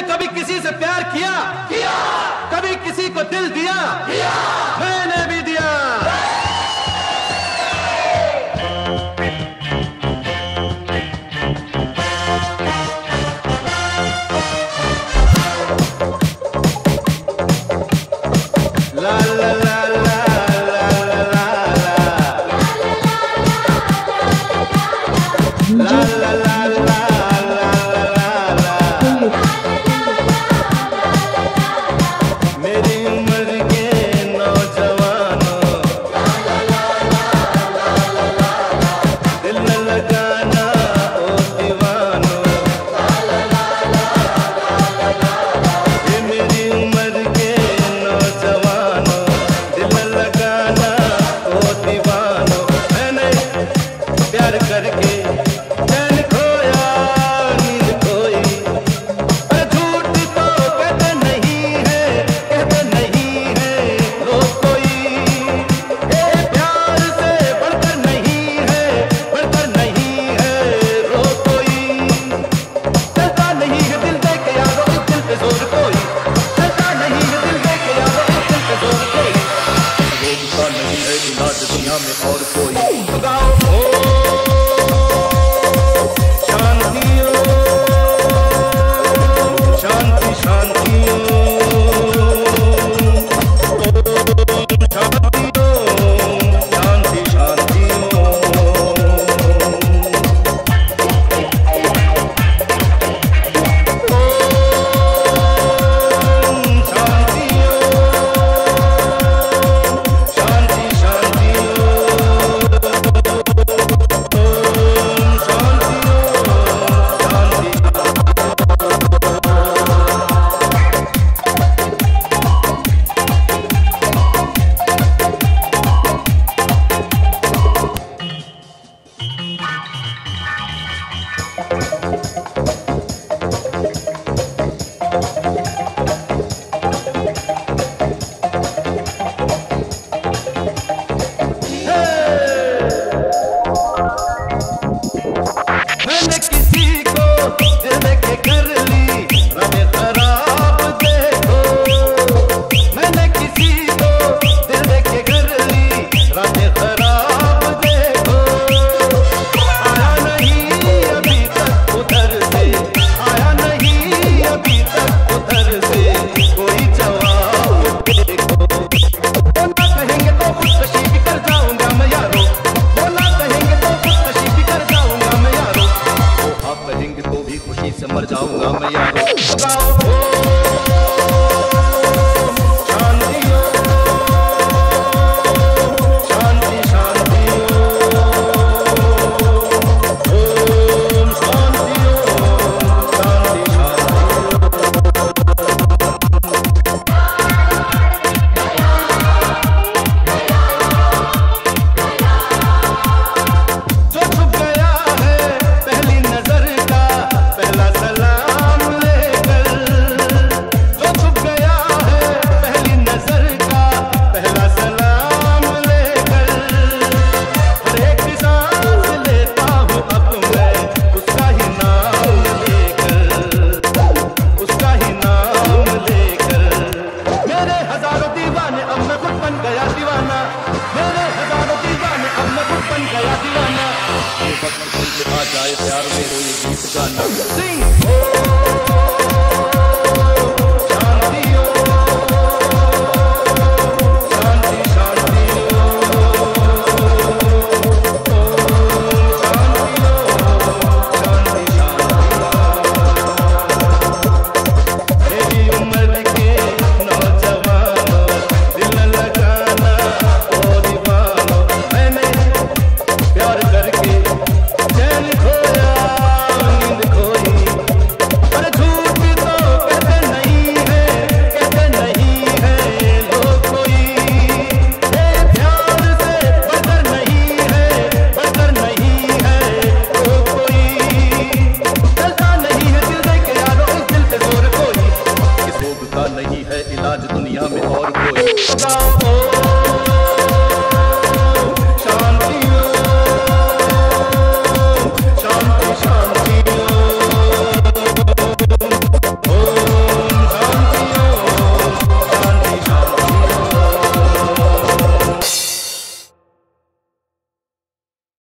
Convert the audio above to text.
मैंने कभी किसी से प्यार किया किया कभी किसी को दिल दिया दिया मैंने भी दिया la la la la मेरे हज़ारों दीवाने अब मैं बन गया दीवाना आ जाए प्यार में कोई गीत गाना।